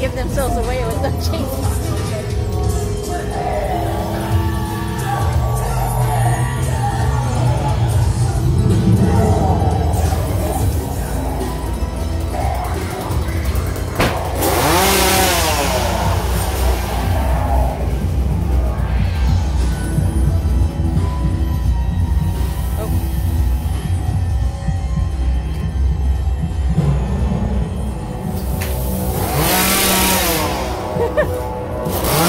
give themselves away with the chainsaw. Ha